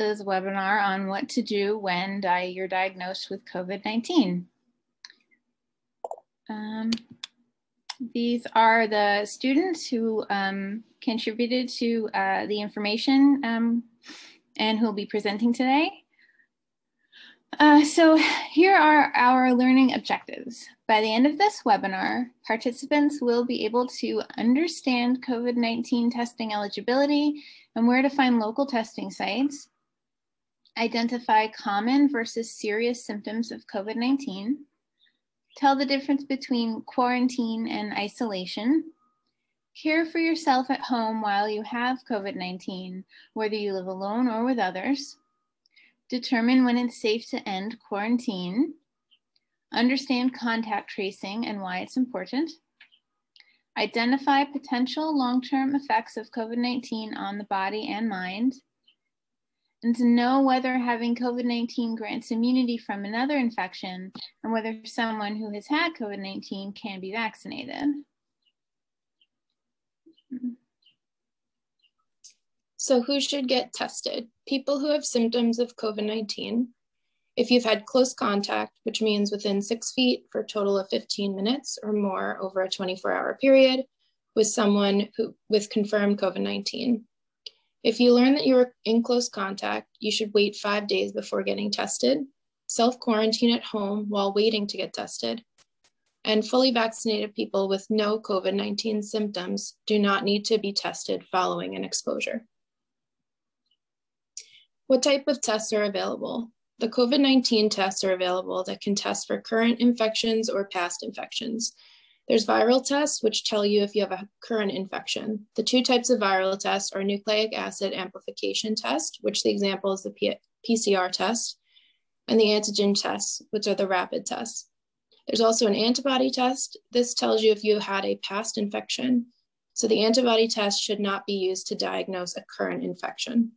is a webinar on what to do when di you're diagnosed with COVID-19. Um, these are the students who um, contributed to uh, the information um, and who will be presenting today. Uh, so here are our learning objectives. By the end of this webinar, participants will be able to understand COVID-19 testing eligibility and where to find local testing sites, identify common versus serious symptoms of COVID-19, tell the difference between quarantine and isolation, care for yourself at home while you have COVID-19, whether you live alone or with others, determine when it's safe to end quarantine, understand contact tracing and why it's important, identify potential long-term effects of COVID-19 on the body and mind, and to know whether having COVID-19 grants immunity from another infection and whether someone who has had COVID-19 can be vaccinated. So who should get tested? People who have symptoms of COVID-19. If you've had close contact, which means within six feet for a total of 15 minutes or more over a 24 hour period with someone who with confirmed COVID-19. If you learn that you're in close contact, you should wait five days before getting tested, self quarantine at home while waiting to get tested, and fully vaccinated people with no COVID 19 symptoms do not need to be tested following an exposure. What type of tests are available? The COVID 19 tests are available that can test for current infections or past infections. There's viral tests, which tell you if you have a current infection. The two types of viral tests are nucleic acid amplification test, which the example is the P PCR test, and the antigen tests, which are the rapid tests. There's also an antibody test. This tells you if you had a past infection. So the antibody test should not be used to diagnose a current infection.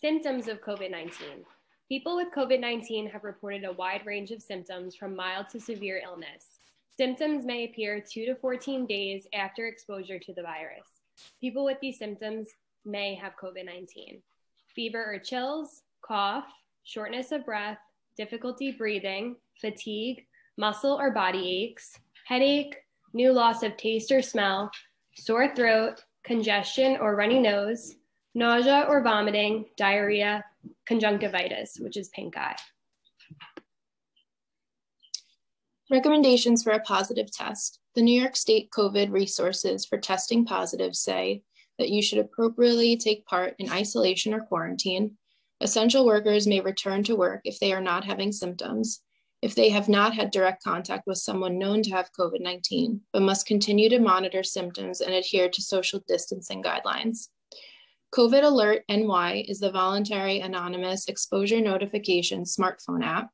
Symptoms of COVID-19. People with COVID 19 have reported a wide range of symptoms from mild to severe illness. Symptoms may appear 2 to 14 days after exposure to the virus. People with these symptoms may have COVID 19. Fever or chills, cough, shortness of breath, difficulty breathing, fatigue, muscle or body aches, headache, new loss of taste or smell, sore throat, congestion or runny nose, nausea or vomiting, diarrhea, conjunctivitis, which is pink eye. Recommendations for a positive test. The New York State COVID resources for testing positive say that you should appropriately take part in isolation or quarantine. Essential workers may return to work if they are not having symptoms, if they have not had direct contact with someone known to have COVID 19, but must continue to monitor symptoms and adhere to social distancing guidelines. COVID Alert NY is the voluntary anonymous exposure notification smartphone app.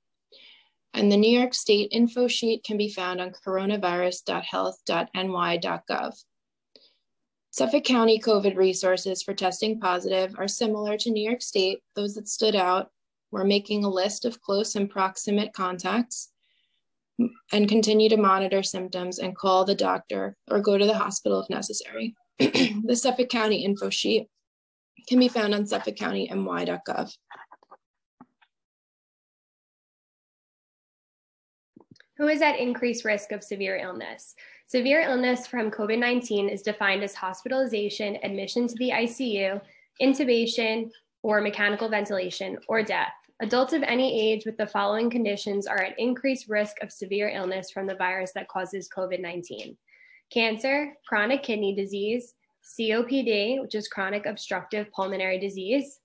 And the New York State info sheet can be found on coronavirus.health.ny.gov. Suffolk County COVID resources for testing positive are similar to New York State. Those that stood out were making a list of close and proximate contacts and continue to monitor symptoms and call the doctor or go to the hospital if necessary. the Suffolk County info sheet can be found on suffolkcountyny.gov. Who is at increased risk of severe illness? Severe illness from COVID 19 is defined as hospitalization, admission to the ICU, intubation, or mechanical ventilation, or death. Adults of any age with the following conditions are at increased risk of severe illness from the virus that causes COVID 19 cancer, chronic kidney disease, COPD, which is chronic obstructive pulmonary disease,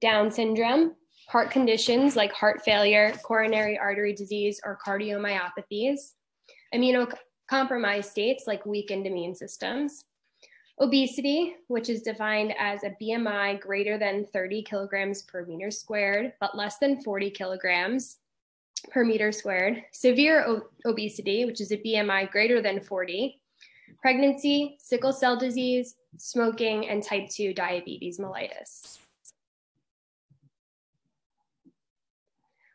Down syndrome, heart conditions like heart failure, coronary artery disease, or cardiomyopathies, immunocompromised states like weakened immune systems, obesity, which is defined as a BMI greater than 30 kilograms per meter squared, but less than 40 kilograms per meter squared, severe obesity, which is a BMI greater than 40, pregnancy, sickle cell disease, smoking, and type 2 diabetes mellitus.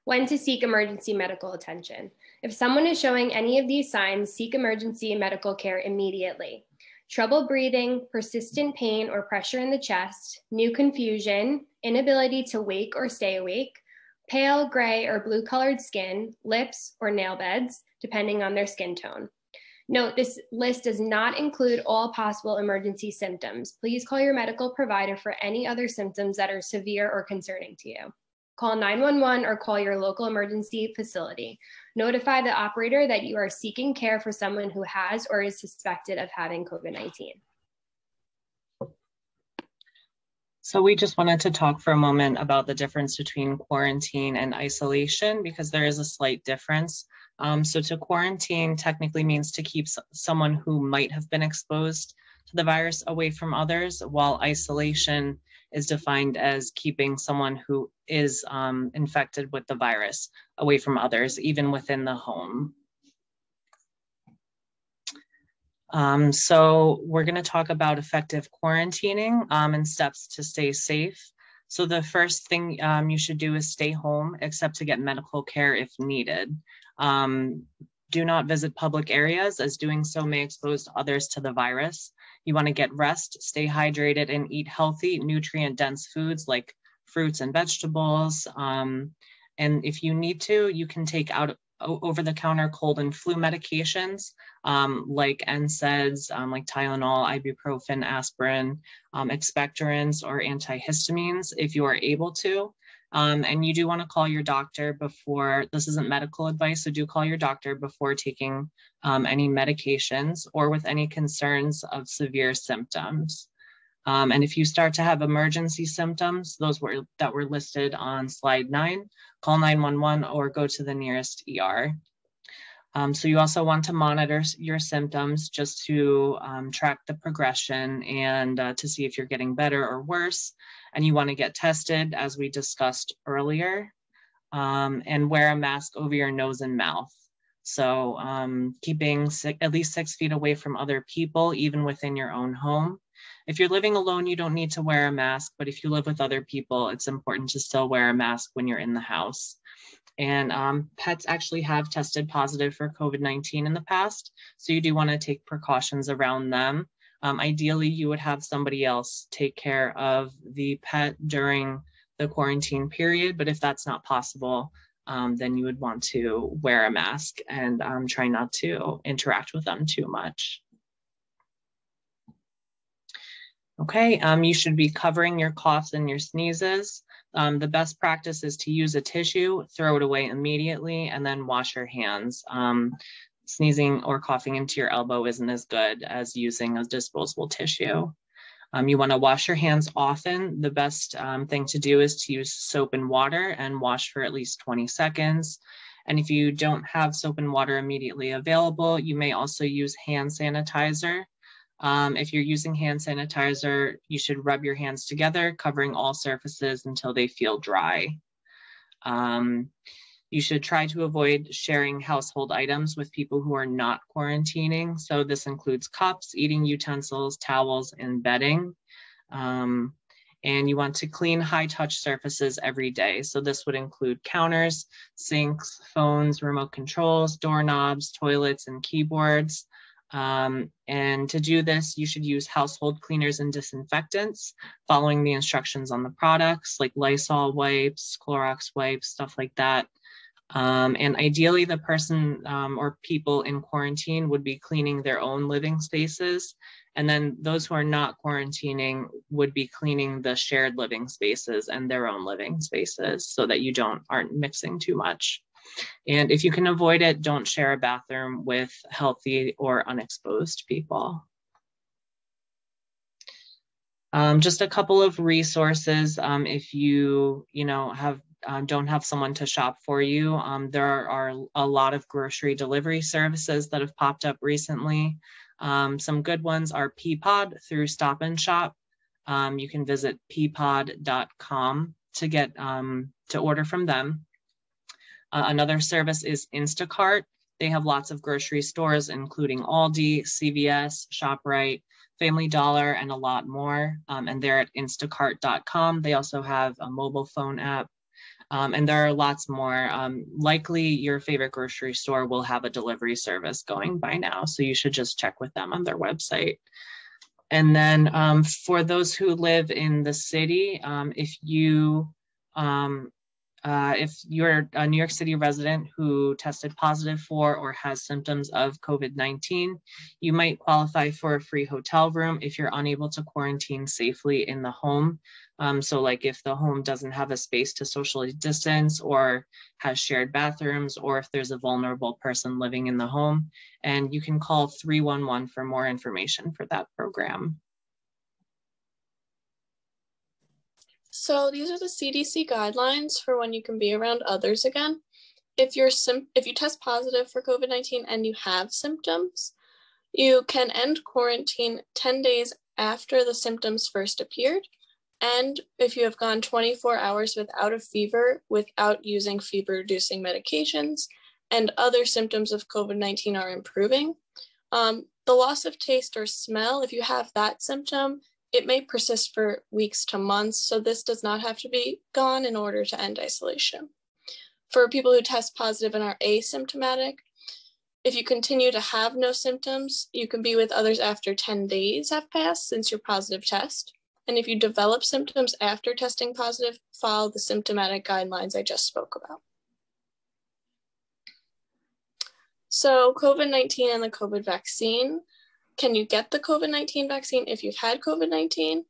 When to seek emergency medical attention. If someone is showing any of these signs, seek emergency medical care immediately. trouble breathing, persistent pain or pressure in the chest, new confusion, inability to wake or stay awake, pale, gray, or blue colored skin, lips, or nail beds, depending on their skin tone. Note this list does not include all possible emergency symptoms. Please call your medical provider for any other symptoms that are severe or concerning to you. Call 911 or call your local emergency facility. Notify the operator that you are seeking care for someone who has or is suspected of having COVID 19. So we just wanted to talk for a moment about the difference between quarantine and isolation because there is a slight difference. Um, so to quarantine technically means to keep someone who might have been exposed to the virus away from others, while isolation is defined as keeping someone who is um, infected with the virus away from others, even within the home. Um, so we're going to talk about effective quarantining um, and steps to stay safe. So the first thing um, you should do is stay home, except to get medical care if needed. Um, do not visit public areas as doing so may expose others to the virus. You want to get rest, stay hydrated, and eat healthy, nutrient dense foods like fruits and vegetables. Um, and if you need to, you can take out over the counter cold and flu medications um, like NSAIDs, um, like Tylenol, ibuprofen, aspirin, um, expectorants, or antihistamines if you are able to. Um, and you do want to call your doctor before, this isn't medical advice, so do call your doctor before taking um, any medications or with any concerns of severe symptoms. Um, and if you start to have emergency symptoms, those were that were listed on slide nine, call 911 or go to the nearest ER. Um, so you also want to monitor your symptoms just to um, track the progression and uh, to see if you're getting better or worse. And you want to get tested as we discussed earlier um, and wear a mask over your nose and mouth. So um, keeping at least six feet away from other people, even within your own home. If you're living alone, you don't need to wear a mask, but if you live with other people, it's important to still wear a mask when you're in the house. And um, pets actually have tested positive for COVID-19 in the past, so you do want to take precautions around them. Um, ideally, you would have somebody else take care of the pet during the quarantine period, but if that's not possible, um, then you would want to wear a mask and um, try not to interact with them too much. Okay, um, you should be covering your coughs and your sneezes. Um, the best practice is to use a tissue, throw it away immediately, and then wash your hands. Um, sneezing or coughing into your elbow isn't as good as using a disposable tissue. Um, you want to wash your hands often. The best um, thing to do is to use soap and water and wash for at least 20 seconds. And if you don't have soap and water immediately available, you may also use hand sanitizer. Um, if you're using hand sanitizer, you should rub your hands together, covering all surfaces until they feel dry. Um, you should try to avoid sharing household items with people who are not quarantining. So this includes cups, eating utensils, towels, and bedding. Um, and you want to clean high touch surfaces every day. So this would include counters, sinks, phones, remote controls, doorknobs, toilets, and keyboards. Um, and to do this, you should use household cleaners and disinfectants, following the instructions on the products like Lysol wipes, Clorox wipes, stuff like that. Um, and ideally, the person um, or people in quarantine would be cleaning their own living spaces. And then those who are not quarantining would be cleaning the shared living spaces and their own living spaces so that you don't aren't mixing too much. And if you can avoid it, don't share a bathroom with healthy or unexposed people. Um, just a couple of resources um, if you, you know, have uh, don't have someone to shop for you. Um, there are, a lot of grocery delivery services that have popped up recently. Um, some good ones are Peapod through Stop and Shop. Um, you can visit peapod.com to get um, to order from them. Uh, another service is Instacart. They have lots of grocery stores, including Aldi, CVS, ShopRite, Family Dollar, and a lot more. Um, and they're at instacart.com. They also have a mobile phone app. Um, and there are lots more. Um, likely your favorite grocery store will have a delivery service going by now, so you should just check with them on their website. And then um, for those who live in the city, um, if you um, uh, if you're a New York City resident who tested positive for or has symptoms of COVID 19, you might qualify for a free hotel room if you're unable to quarantine safely in the home. Um, so, like if the home doesn't have a space to socially distance or has shared bathrooms, or if there's a vulnerable person living in the home, and you can call 311 for more information for that program. So these are the CDC guidelines for when you can be around others again. If you're sim- if you test positive for COVID-19 and you have symptoms, you can end quarantine 10 days after the symptoms first appeared. And if you have gone 24 hours without a fever, without using fever reducing medications, and other symptoms of COVID 19 are improving. Um, the loss of taste or smell, if you have that symptom, it may persist for weeks to months, so this does not have to be gone in order to end isolation. For people who test positive and are asymptomatic, if you continue to have no symptoms, you can be with others after 10 days have passed since your positive test. And if you develop symptoms after testing positive, follow the symptomatic guidelines I just spoke about. So COVID-19 and the COVID vaccine can you get the COVID 19 vaccine if you've had COVID 19?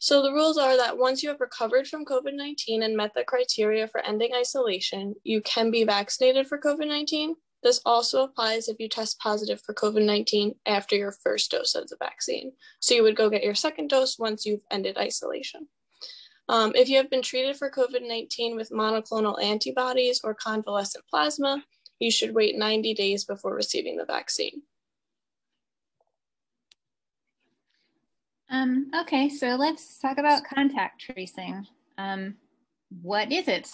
So the rules are that once you have recovered from COVID 19 and met the criteria for ending isolation, you can be vaccinated for COVID 19. This also applies if you test positive for COVID 19 after your first dose of the vaccine. So you would go get your second dose once you've ended isolation. Um, if you have been treated for COVID 19 with monoclonal antibodies or convalescent plasma, you should wait 90 days before receiving the vaccine. Um, okay, so let's talk about contact tracing. Um, what is it?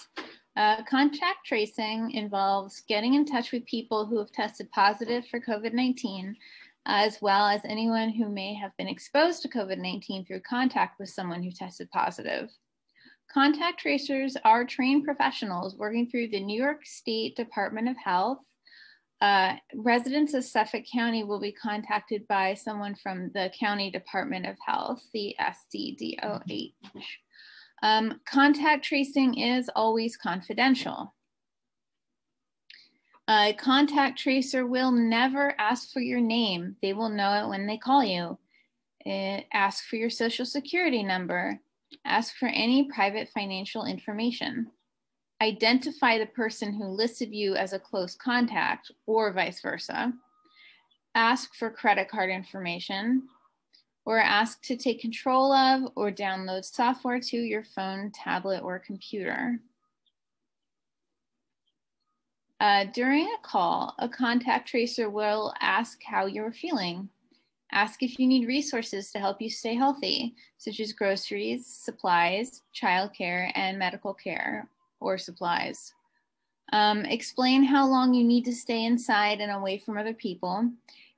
Uh, contact tracing involves getting in touch with people who have tested positive for COVID-19, as well as anyone who may have been exposed to COVID-19 through contact with someone who tested positive. Contact tracers are trained professionals working through the New York State Department of Health uh, residents of Suffolk County will be contacted by someone from the County Department of Health, the SCDOH. Um, contact tracing is always confidential. A contact tracer will never ask for your name. They will know it when they call you. It, ask for your social security number. Ask for any private financial information identify the person who listed you as a close contact or vice versa, ask for credit card information, or ask to take control of or download software to your phone, tablet, or computer. Uh, during a call, a contact tracer will ask how you're feeling. Ask if you need resources to help you stay healthy, such as groceries, supplies, childcare, and medical care, or supplies. Um, explain how long you need to stay inside and away from other people,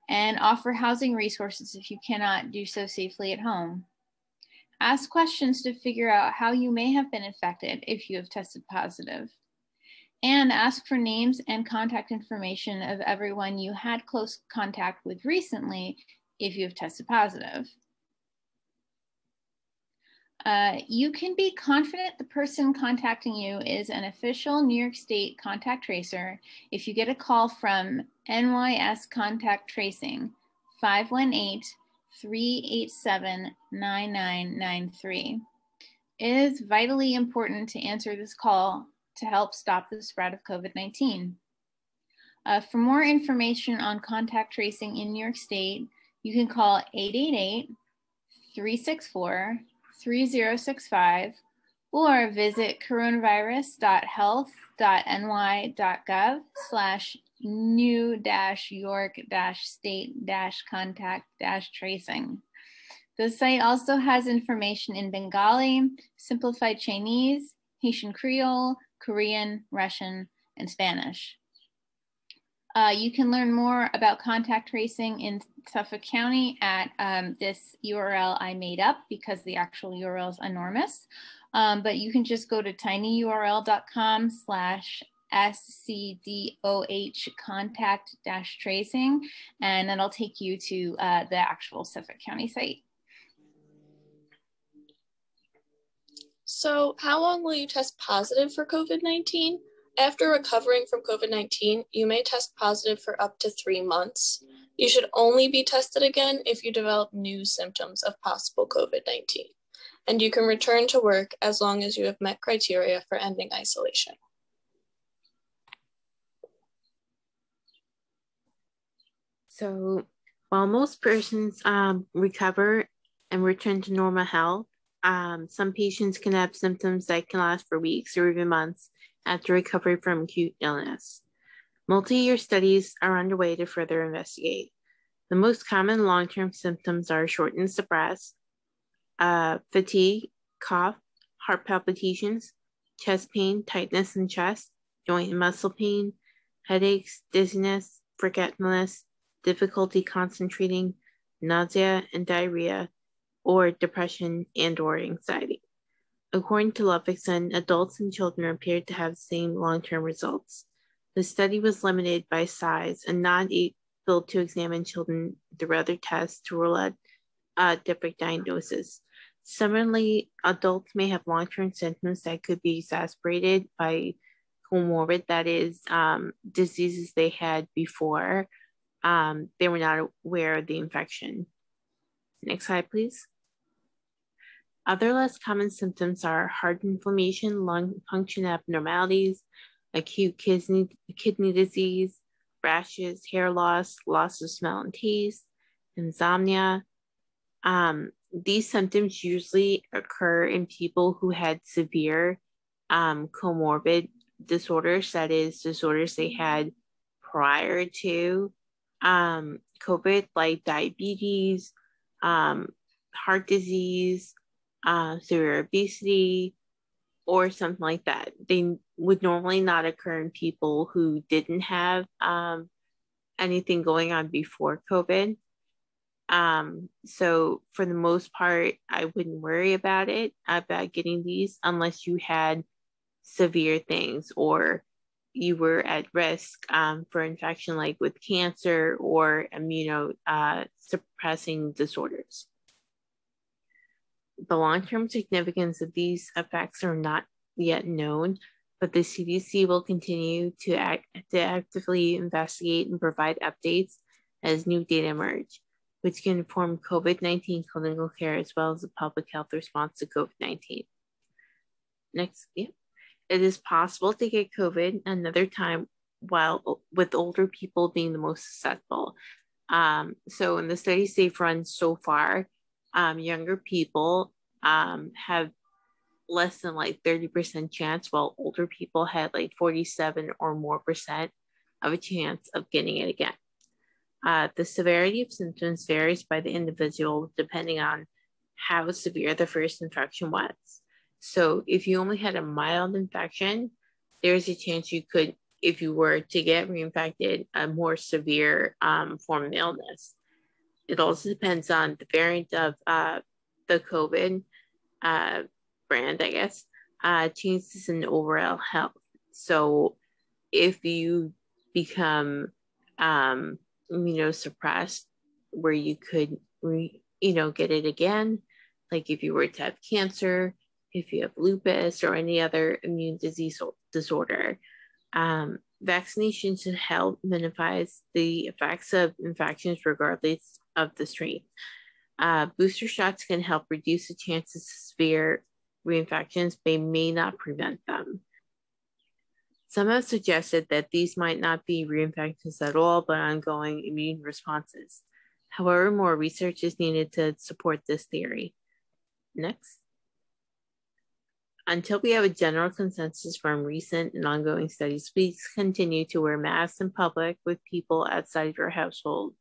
and offer housing resources if you cannot do so safely at home. Ask questions to figure out how you may have been infected if you have tested positive. And ask for names and contact information of everyone you had close contact with recently if you have tested positive. Uh, you can be confident the person contacting you is an official New York State contact tracer if you get a call from NYS Contact Tracing 518 387 9993. It is vitally important to answer this call to help stop the spread of COVID 19. Uh, for more information on contact tracing in New York State, you can call 888 364 3065 or visit coronavirus.health.ny.gov slash new dash York dash state dash contact dash tracing. The site also has information in Bengali, simplified Chinese, Haitian Creole, Korean, Russian, and Spanish. Uh, you can learn more about contact tracing in Suffolk County at um, this URL I made up because the actual URL is enormous. Um, but you can just go to tinyurl.com slash SCDOH contact dash tracing, and that'll take you to uh, the actual Suffolk County site. So, how long will you test positive for COVID 19? After recovering from COVID 19, you may test positive for up to three months. You should only be tested again if you develop new symptoms of possible COVID 19. And you can return to work as long as you have met criteria for ending isolation. So, while most persons um, recover and return to normal health, um, some patients can have symptoms that can last for weeks or even months after recovery from acute illness. Multi year studies are underway to further investigate. The most common long term symptoms are shortness of breath, uh, fatigue, cough, heart palpitations, chest pain, tightness in chest, joint and muscle pain, headaches, dizziness, forgetfulness, difficulty concentrating, nausea and diarrhea, or depression and or anxiety. According to Luffickson, adults and children appeared to have the same long-term results. The study was limited by size and not able to examine children through other tests to rule out uh, different diagnoses. Similarly, adults may have long-term symptoms that could be exacerbated by comorbid, that is, um, diseases they had before um, they were not aware of the infection. Next slide, please. Other less common symptoms are heart inflammation, lung function abnormalities, acute kidney, kidney disease, rashes, hair loss, loss of smell and taste, insomnia. Um, these symptoms usually occur in people who had severe um, comorbid disorders, that is, disorders they had prior to um, COVID, like diabetes, um, heart disease, uh, severe obesity, or something like that. They would normally not occur in people who didn't have um, anything going on before COVID. Um, so for the most part, I wouldn't worry about it, about getting these unless you had severe things or you were at risk um, for infection like with cancer or immunosuppressing uh, disorders the long term significance of these effects are not yet known, but the CDC will continue to, act, to actively investigate and provide updates as new data emerge, which can inform COVID 19 clinical care as well as the public health response to COVID 19. Next, yeah. It is possible to get COVID another time while with older people being the most susceptible. Um, so in the studies they've run so far, um, younger people um, have less than like 30% chance, while older people had like 47 or more percent of a chance of getting it again. Uh, the severity of symptoms varies by the individual depending on how severe the first infection was. So, if you only had a mild infection, there's a chance you could, if you were to get reinfected, a more severe um, form of illness. It also depends on the variant of uh, the COVID uh, brand, I guess, uh, changes in overall health. So if you become um, immunosuppressed, where you could, re, you know, get it again, like if you were to have cancer, if you have lupus or any other immune disease disorder, um, vaccination should help minimize the effects of infections regardless of the strain. Uh, booster shots can help reduce the chances of severe reinfections, but may not prevent them. Some have suggested that these might not be reinfections at all, but ongoing immune responses. However, more research is needed to support this theory. Next. Until we have a general consensus from recent and ongoing studies, please continue to wear masks in public with people outside of your household.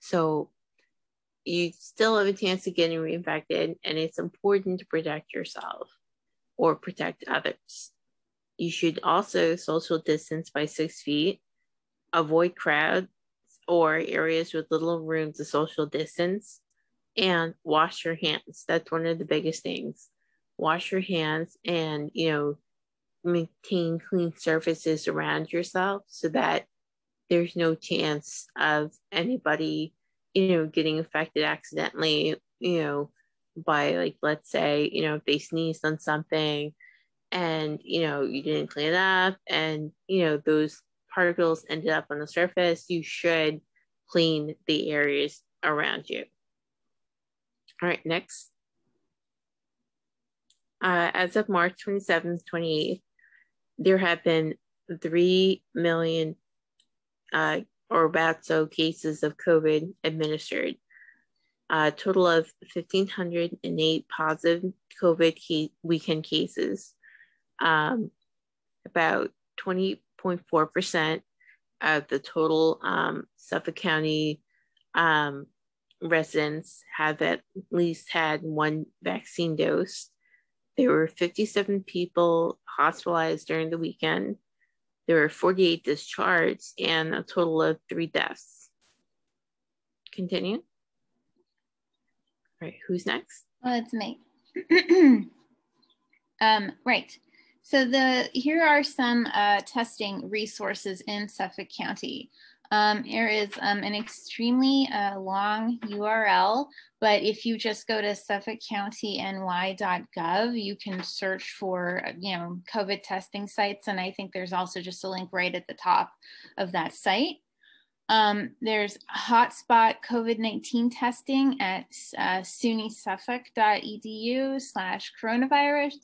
So you still have a chance of getting reinfected, and it's important to protect yourself or protect others. You should also social distance by six feet. avoid crowds or areas with little room to social distance, and wash your hands. That's one of the biggest things. Wash your hands and, you know, maintain clean surfaces around yourself so that there's no chance of anybody, you know, getting affected accidentally, you know, by like, let's say, you know, if they sneezed on something and, you know, you didn't clean it up and, you know, those particles ended up on the surface, you should clean the areas around you. All right, next. Uh, as of March 27th, 28th, there have been 3 million uh, or about so cases of COVID administered. A total of 1,508 positive COVID case, weekend cases. Um, about 20.4% of the total um, Suffolk County um, residents have at least had one vaccine dose. There were 57 people hospitalized during the weekend. There were 48 discharged and a total of three deaths. Continue. All right, who's next? Well, it's me. um, right. So the here are some uh, testing resources in Suffolk County. Um, there is um, an extremely uh, long URL, but if you just go to suffolkcountyny.gov, you can search for, you know, COVID testing sites. And I think there's also just a link right at the top of that site. Um, there's hotspot COVID-19 testing at uh, sunysuffolk.edu slash coronavirus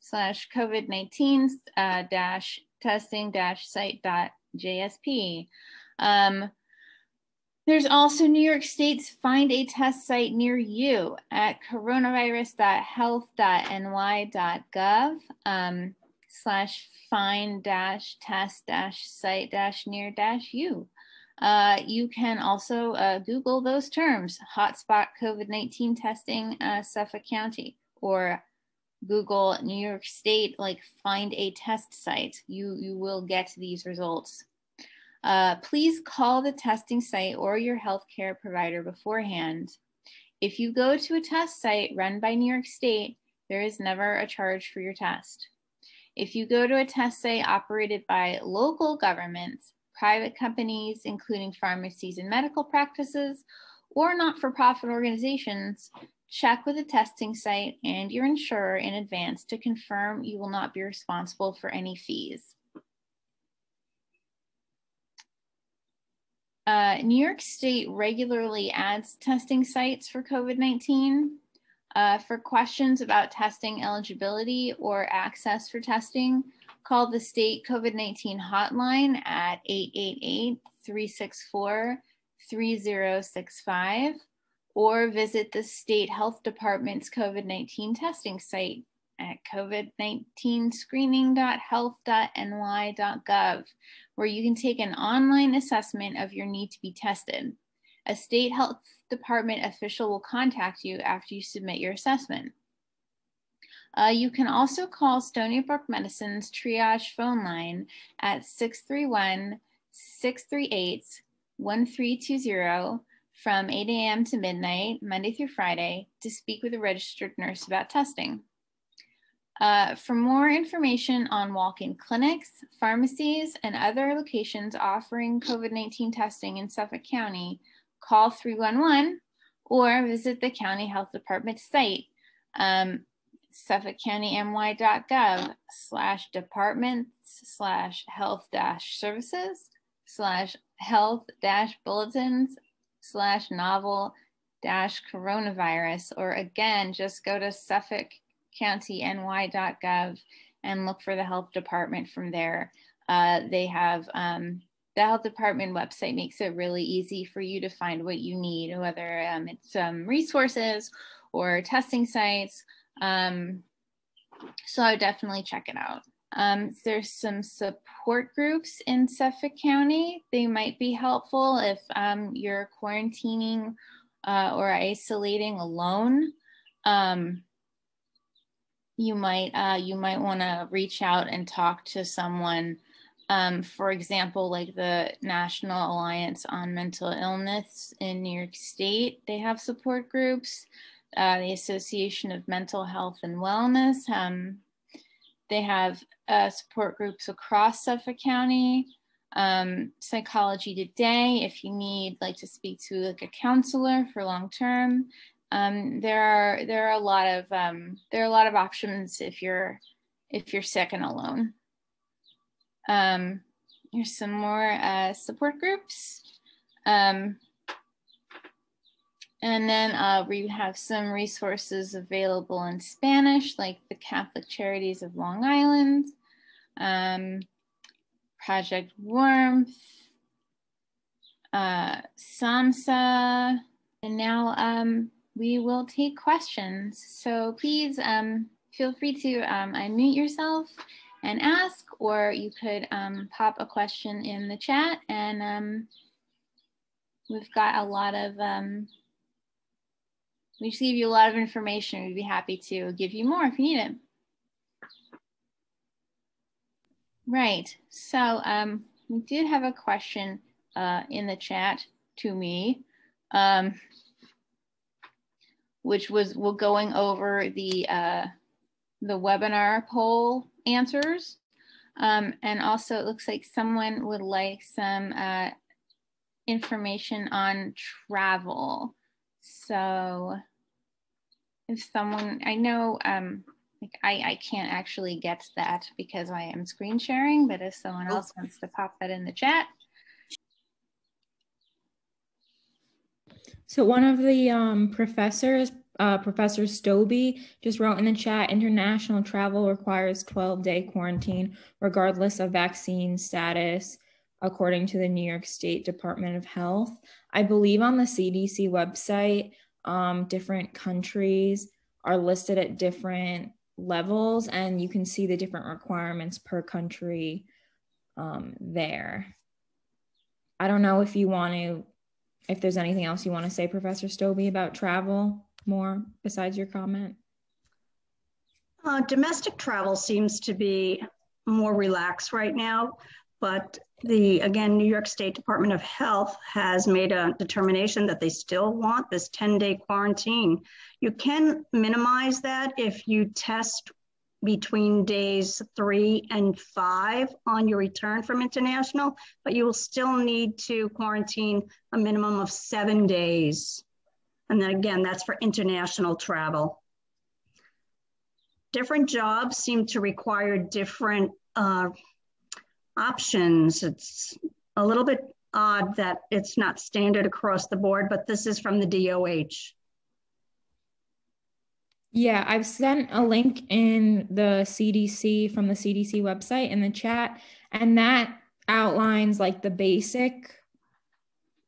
slash COVID-19 uh, dash testing dash site dot JSP. Um, there's also New York State's Find a Test site near you at coronavirus.health.ny.gov um, slash find dash test dash site dash near dash you. Uh, you can also uh, Google those terms, hotspot COVID-19 testing uh, Suffolk County or Google New York State, like find a test site. You, you will get these results. Uh, please call the testing site or your healthcare provider beforehand. If you go to a test site run by New York State, there is never a charge for your test. If you go to a test site operated by local governments, private companies, including pharmacies and medical practices, or not-for-profit organizations, check with the testing site and your insurer in advance to confirm you will not be responsible for any fees. Uh, New York State regularly adds testing sites for COVID-19. Uh, for questions about testing eligibility or access for testing, call the state COVID-19 hotline at 888-364-3065 or visit the state health department's COVID-19 testing site at covid19screening.health.ny.gov, where you can take an online assessment of your need to be tested. A state health department official will contact you after you submit your assessment. Uh, you can also call Stony Brook Medicine's triage phone line at 631 638 1320 from 8 a.m. to midnight, Monday through Friday, to speak with a registered nurse about testing. Uh, for more information on walk-in clinics, pharmacies, and other locations offering COVID-19 testing in Suffolk County, call 311 or visit the County Health Department site, um, suffolkcountyny.gov slash departments slash health dash services slash health dash bulletins slash novel dash coronavirus, or again, just go to suffolkcountyny.gov and look for the health department from there. Uh, they have um, the health department website makes it really easy for you to find what you need, whether um, it's um, resources or testing sites. Um, so I would definitely check it out. Um, there's some support groups in Suffolk County. They might be helpful if um, you're quarantining uh, or isolating alone. Um, you might uh, you might want to reach out and talk to someone Um, for example, like the National Alliance on Mental Illness in New York State, they have support groups. Uh, the Association of Mental Health and Wellness, um, they have uh, support groups across Suffolk County. Um, Psychology Today, if you need like to speak to like a counselor for long term. Um, there are there are a lot of um, there are a lot of options if you're if you're sick and alone. Um, here's some more uh, support groups. Um, and then uh, we have some resources available in Spanish, like the Catholic Charities of Long Island, um, Project Warmth, uh, SAMHSA, and now um, we will take questions. So please um, feel free to um, unmute yourself and ask, or you could um, pop a question in the chat. And um, we've got a lot of, um, we just give you a lot of information. We'd be happy to give you more if you need it. Right, so um, we did have a question uh, in the chat to me, which was we're going over the uh, the webinar poll answers. Um, and also it looks like someone would like some uh, information on travel. So if someone, I know um, like I, I can't actually get that because I am screen sharing, but if someone oh. else wants to pop that in the chat. So one of the um, professors uh, Professor Stobbe just wrote in the chat international travel requires 12 day quarantine, regardless of vaccine status, according to the New York State Department of Health. I believe on the CDC website, um, different countries are listed at different levels, and you can see the different requirements per country um, there. I don't know if you want to, if there's anything else you want to say, Professor Stobbe, about travel more besides your comment? Uh, domestic travel seems to be more relaxed right now, but the again, New York State Department of Health has made a determination that they still want this 10 day quarantine. You can minimize that if you test between days three and five on your return from international, but you will still need to quarantine a minimum of seven days and then again, that's for international travel. Different jobs seem to require different uh, options. It's a little bit odd that it's not standard across the board, but this is from the DOH. Yeah, I've sent a link in the CDC from the CDC website in the chat, and that outlines like the basic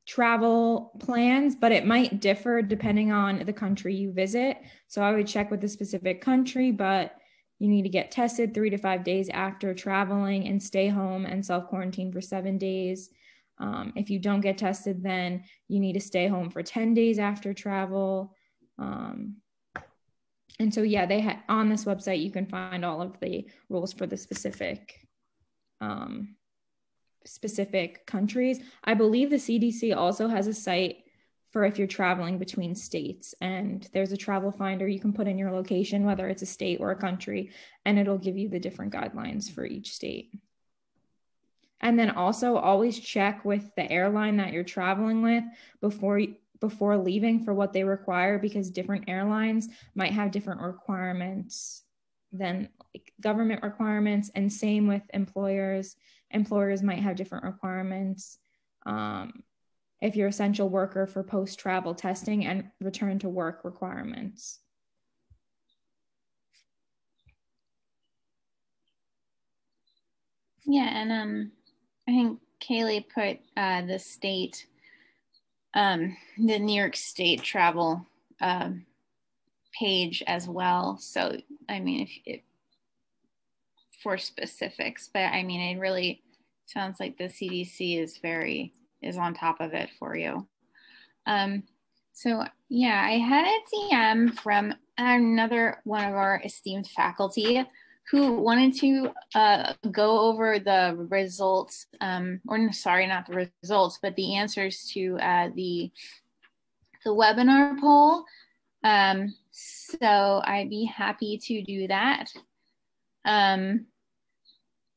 travel plans, but it might differ depending on the country you visit. So I would check with the specific country, but you need to get tested three to five days after traveling and stay home and self quarantine for seven days. Um, if you don't get tested, then you need to stay home for 10 days after travel. Um, and so, yeah, they had on this website, you can find all of the rules for the specific um, specific countries. I believe the CDC also has a site for if you're traveling between states and there's a travel finder you can put in your location whether it's a state or a country and it'll give you the different guidelines for each state. And then also always check with the airline that you're traveling with before before leaving for what they require because different airlines might have different requirements than like government requirements. And same with employers. Employers might have different requirements um, if you're essential worker for post travel testing and return to work requirements. Yeah and um i think kaylee put uh, the state um, the new york state travel um, page as well. So, I mean, if it, for specifics, but I mean, it really sounds like the CDC is very, is on top of it for you. Um, so yeah, I had a DM from another one of our esteemed faculty who wanted to uh, go over the results, um, or sorry, not the results, but the answers to uh, the, the webinar poll. Um, so I'd be happy to do that. Um,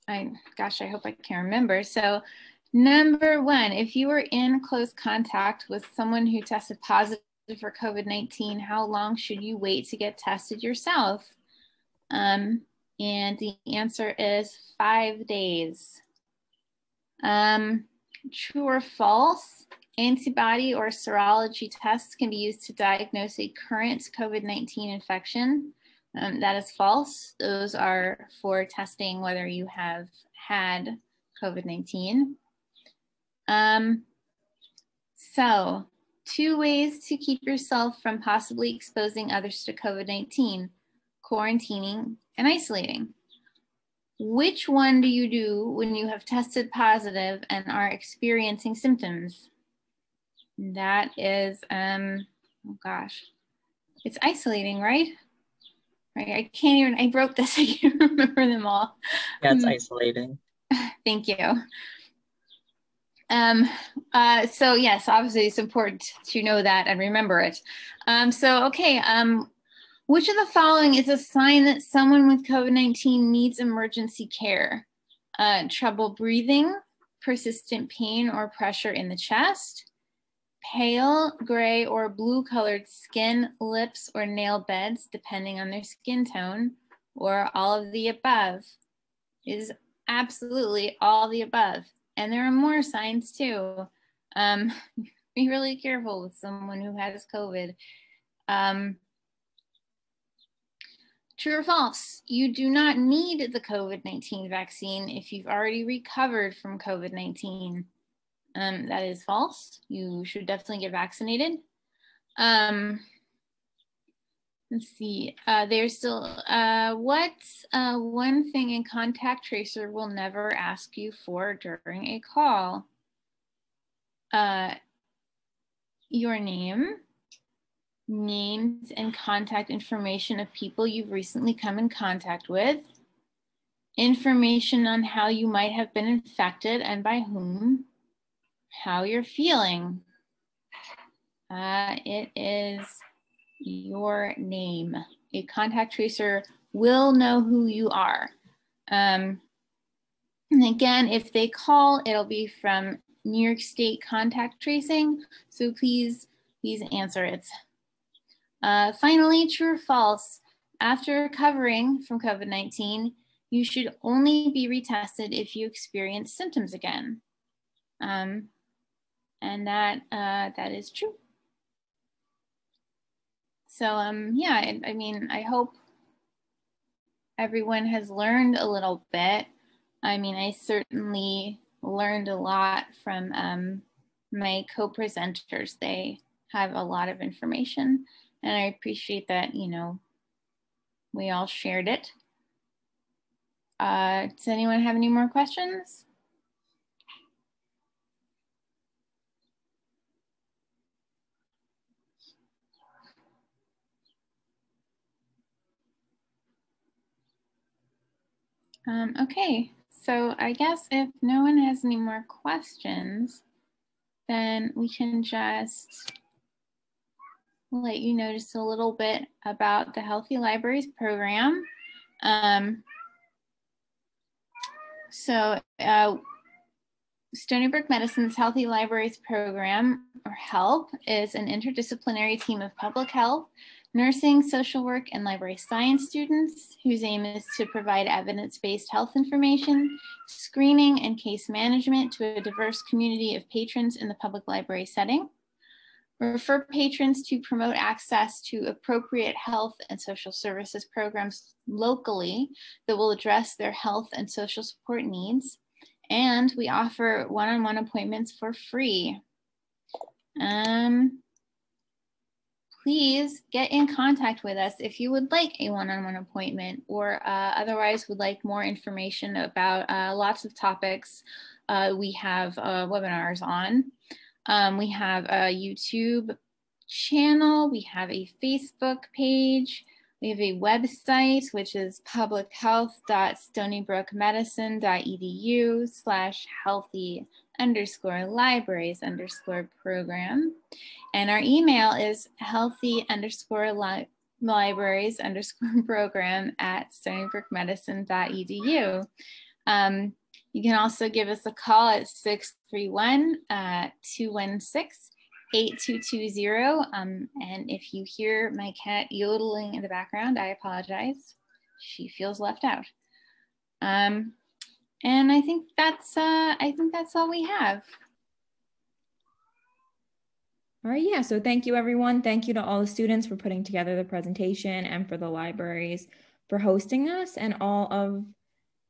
I, gosh, I hope I can remember. So number one, if you were in close contact with someone who tested positive for COVID-19, how long should you wait to get tested yourself? Um, and the answer is five days. Um, true or false, antibody or serology tests can be used to diagnose a current COVID-19 infection. Um, that is false. Those are for testing whether you have had COVID-19. Um, so two ways to keep yourself from possibly exposing others to COVID-19, quarantining and isolating. Which one do you do when you have tested positive and are experiencing symptoms? That is, um, oh gosh, it's isolating, right? Right, I can't even, I wrote this, I can't remember them all. Yeah, it's um, isolating. Thank you. Um, uh, so yes, obviously it's important to know that and remember it. Um, so, okay, um, which of the following is a sign that someone with COVID-19 needs emergency care? Uh, trouble breathing, persistent pain or pressure in the chest, pale, gray, or blue colored skin, lips, or nail beds, depending on their skin tone, or all of the above. Is absolutely all the above. And there are more signs too. Um, be really careful with someone who has COVID. Um, True or false? You do not need the COVID 19 vaccine if you've already recovered from COVID 19. Um, that is false. You should definitely get vaccinated. Um, let's see. Uh, there's still, uh, what uh, one thing in contact tracer will never ask you for during a call? Uh, your name, names and contact information of people you've recently come in contact with, information on how you might have been infected and by whom, how you're feeling. Uh, it is your name. A contact tracer will know who you are. Um, and again, if they call, it'll be from New York State contact tracing. So please, please answer it. Uh, finally, true or false, after recovering from COVID-19, you should only be retested if you experience symptoms again. Um, and that, uh, that is true. So um, yeah, I, I mean, I hope everyone has learned a little bit. I mean, I certainly learned a lot from um, my co-presenters. They have a lot of information and I appreciate that, you know, we all shared it. Uh, does anyone have any more questions? Um, okay, so I guess if no one has any more questions, then we can just let you just a little bit about the Healthy Libraries program. Um, so uh, Stony Brook Medicine's Healthy Libraries program, or HELP, is an interdisciplinary team of public health, nursing, social work, and library science students whose aim is to provide evidence-based health information, screening, and case management to a diverse community of patrons in the public library setting refer patrons to promote access to appropriate health and social services programs locally that will address their health and social support needs. And we offer one-on-one appointments for free. Um, please get in contact with us if you would like a one-on-one appointment or uh, otherwise would like more information about uh, lots of topics uh, we have uh, webinars on. Um, we have a YouTube channel, we have a Facebook page, We have a website, which is publichealth.stonybrookmedicine.edu slash healthy underscore libraries underscore program. And our email is healthy underscore li libraries underscore program at stonybrookmedicine.edu. Um, you can also give us a call at 631 uh, 216 8220. Um, and if you hear my cat yodeling in the background, I apologize. She feels left out. Um, and I think that's uh, I think that's all we have. All right, yeah, so thank you everyone. Thank you to all the students for putting together the presentation and for the libraries for hosting us and all of,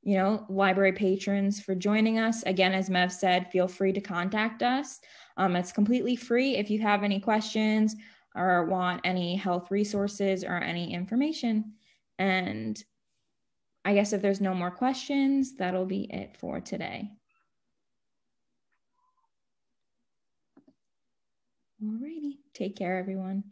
you know, library patrons for joining us. Again, as Mev said, feel free to contact us. Um, it's completely free if you have any questions or want any health resources or any information. And I guess if there's no more questions, that'll be it for today. Alrighty, take care everyone.